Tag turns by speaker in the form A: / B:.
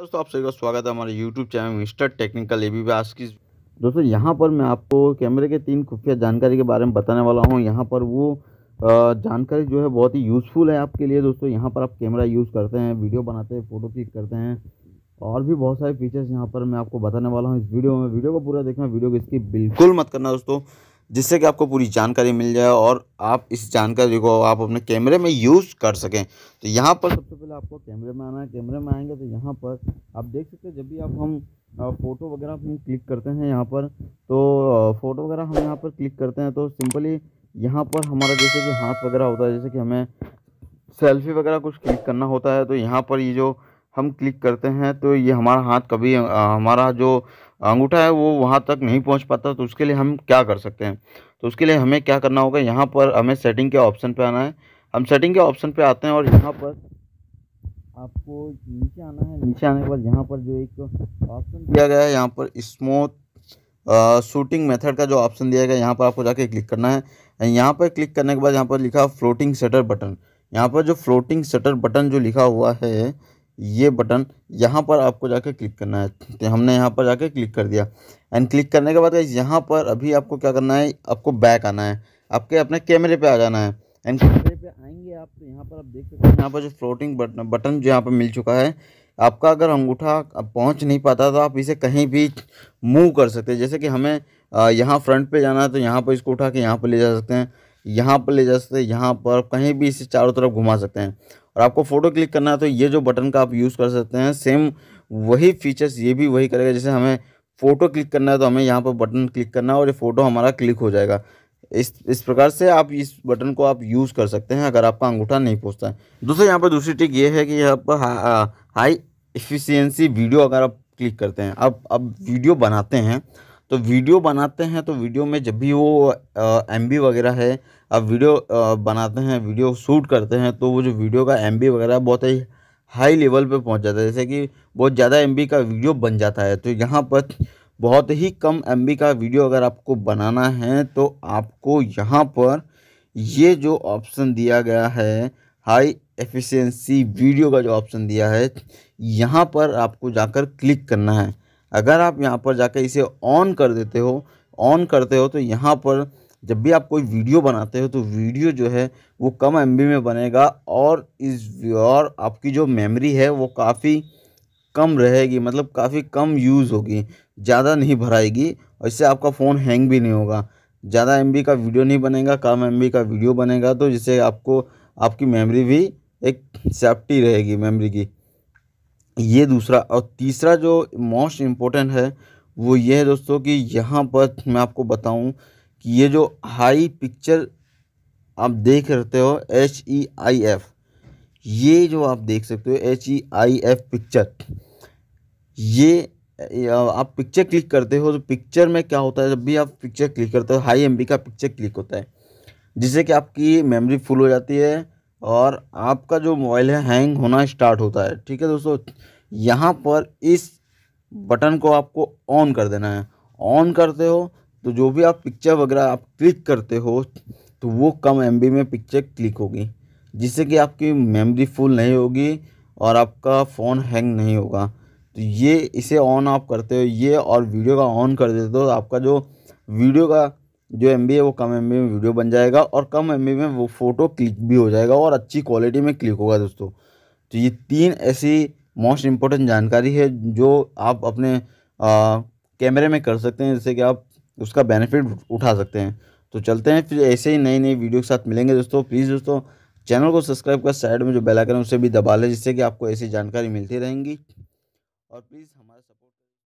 A: दोस्तों, आप सभी का स्वागत है हमारे YouTube channel mister technical A B आज की दोस्तों, यहाँ पर मैं आपको कैमरे के तीन खुफिया जानकारी के बारे में बताने वाला हूँ। यहाँ पर वो जानकारी जो है बहुत ही यूज़फुल है आपके लिए दोस्तों। यहाँ पर आप कैमरा यूज़ करते हैं वीडियो बनाते हैं फ़ोटो क्लिक करते हैं। और भी बहुत सारे फीचर्स यहाँ पर मैं आपको बताने वाला हूँ इस वीडियो में। वीडियो को पूरा देखना, वीडियो को इसकी बिल्कुल मत करना दोस्तों। जिससे कि आपको पूरी जानकारी मिल जाए और आप इस जानकारी को आप अपने कैमरे में यूज़ कर सकें। तो यहाँ पर सबसे पहले आपको कैमरे में आना है। कैमरे में आएँगे तो यहाँ पर आप देख सकते हैं, जब भी आप हम फ़ोटो वगैरह हम क्लिक करते हैं यहाँ पर तो फ़ोटो वगैरह हम यहाँ पर क्लिक करते हैं तो सिंपली यहाँ पर हमारा जैसे कि हाथ वगैरह होता है, जैसे कि हमें सेल्फी वगैरह कुछ क्लिक करना होता है तो यहाँ पर ये जो हम क्लिक करते हैं तो ये हमारा हाथ कभी हमारा जो अंगूठा है, वो वहाँ तक नहीं पहुँच पाता तो उसके लिए हम क्या कर सकते हैं? तो उसके लिए हमें क्या करना होगा? यहाँ पर हमें सेटिंग के ऑप्शन पर आना है। हम सेटिंग के ऑप्शन पर आते हैं और यहाँ पर आपको नीचे आना है। नीचे आने के बाद यहाँ पर जो एक ऑप्शन दिया गया है, यहाँ पर स्मूथ शूटिंग मेथड का जो ऑप्शन दिया गया यहाँ पर आपको जाके क्लिक करना है। यहाँ पर क्लिक करने के बाद यहाँ पर लिखा फ्लोटिंग शटर बटन यहाँ पर जो फ्लोटिंग शटर बटन जो लिखा हुआ है ये बटन यहाँ पर आपको जाकर क्लिक करना है तो हमने यहाँ पर जाकर क्लिक कर दिया एंड क्लिक करने के बाद यहाँ पर अभी आपको क्या करना है आपको बैक आना है आपके अपने कैमरे पे आ जाना है एंड कैमरे पे आएँगे आप तो यहाँ पर आप देख सकते हैं यहाँ पर जो फ्लोटिंग बटन बटन जो यहाँ पर मिल चुका है आपका अगर अंगूठा पहुँच नहीं पाता तो आप इसे कहीं भी मूव कर सकते हैं जैसे कि हमें यहाँ फ्रंट पे जाना है तो यहाँ पर इसको उठा के यहाँ पर ले जा सकते हैं यहाँ पर ले जा सकते हैं यहाँ पर कहीं भी इसे चारों तरफ़ घुमा सकते हैं और आपको फ़ोटो क्लिक करना है तो ये जो बटन का आप यूज़ कर सकते हैं सेम वही फीचर्स ये भी वही करेगा जैसे हमें फ़ोटो क्लिक करना है तो हमें यहाँ पर बटन क्लिक करना है और ये फ़ोटो हमारा क्लिक हो जाएगा। इस इस प्रकार से आप इस बटन को आप यूज़ कर सकते हैं अगर आपका अंगूठा नहीं पहुँचता है। दोस्तों यहाँ पर दूसरी ट्रिक ये है कि यहाँ पर हाई एफिशिएंसी वीडियो अगर आप क्लिक करते हैं, अब अब वीडियो बनाते हैं तो वीडियो बनाते हैं तो वीडियो में जब भी वो एमबी वगैरह है, अब वीडियो बनाते हैं, वीडियो शूट करते हैं तो वो जो वीडियो का एमबी वगैरह बहुत ही हाई लेवल पे पहुँच जाता है। जैसे कि बहुत ज़्यादा एमबी का वीडियो बन जाता है तो यहाँ पर बहुत ही कम एमबी का वीडियो अगर आपको बनाना है तो आपको यहाँ पर ये जो ऑप्शन दिया गया है हाई एफिशिएंसी वीडियो का जो ऑप्शन दिया है, यहाँ पर आपको जाकर क्लिक करना है। अगर आप यहाँ पर जाकर इसे ऑन कर देते हो ऑन करते हो तो यहाँ पर जब भी आप कोई वीडियो बनाते हो तो वीडियो जो है, वो कम एमबी में बनेगा और इस और आपकी जो मेमोरी है, वो काफ़ी कम रहेगी मतलब काफ़ी कम यूज़ होगी, ज़्यादा नहीं भराएगी और इससे आपका फ़ोन हैंग भी नहीं होगा। ज़्यादा एमबी का वीडियो नहीं बनेगा, कम एमबी का वीडियो बनेगा तो जिससे आपको, आपकी मेमोरी भी एक सेफ्टी रहेगी मेमोरी की। ये दूसरा और तीसरा जो मोस्ट इम्पोर्टेंट है, वो ये है दोस्तों कि यहाँ पर मैं आपको बताऊँ कि ये जो हाई पिक्चर आप देख रहते हो एच ई आई एफ़ ये जो आप देख सकते हो H E I F picture ये आप पिक्चर क्लिक करते हो तो पिक्चर में क्या होता है, जब भी आप पिक्चर क्लिक करते हो हाई एमबी का पिक्चर क्लिक होता है, जिससे कि आपकी मेमोरी फुल हो जाती है और आपका जो मोबाइल है हैंग होना स्टार्ट होता है। ठीक है दोस्तों? यहाँ पर इस बटन को आपको ऑन कर देना है। ऑन करते हो तो जो भी आप पिक्चर वगैरह आप क्लिक करते हो तो वो कम एमबी में पिक्चर क्लिक होगी, जिससे कि आपकी मेमोरी फुल नहीं होगी और आपका फ़ोन हैंग नहीं होगा। तो ये, इसे ऑन आप करते हो, ये और वीडियो का ऑन कर देते हो तो आपका जो वीडियो का जो एम है, वो कम एम में वीडियो बन जाएगा और कम एम में वो फ़ोटो क्लिक भी हो जाएगा और अच्छी क्वालिटी में क्लिक होगा दोस्तों। तो ये तीन ऐसी मोस्ट इम्पोर्टेंट जानकारी है जो आप अपने कैमरे में कर सकते हैं, जिससे कि आप उसका बेनिफिट उठा सकते हैं। तो चलते हैं, फिर ऐसे ही नई नई वीडियो के साथ मिलेंगे दोस्तों। प्लीज़ दोस्तों चैनल को सब्सक्राइब कर साइड में जो बेल आइकन है, उसे भी दबा लें, जिससे कि आपको ऐसी जानकारी मिलती रहेंगी। और प्लीज़ हमारे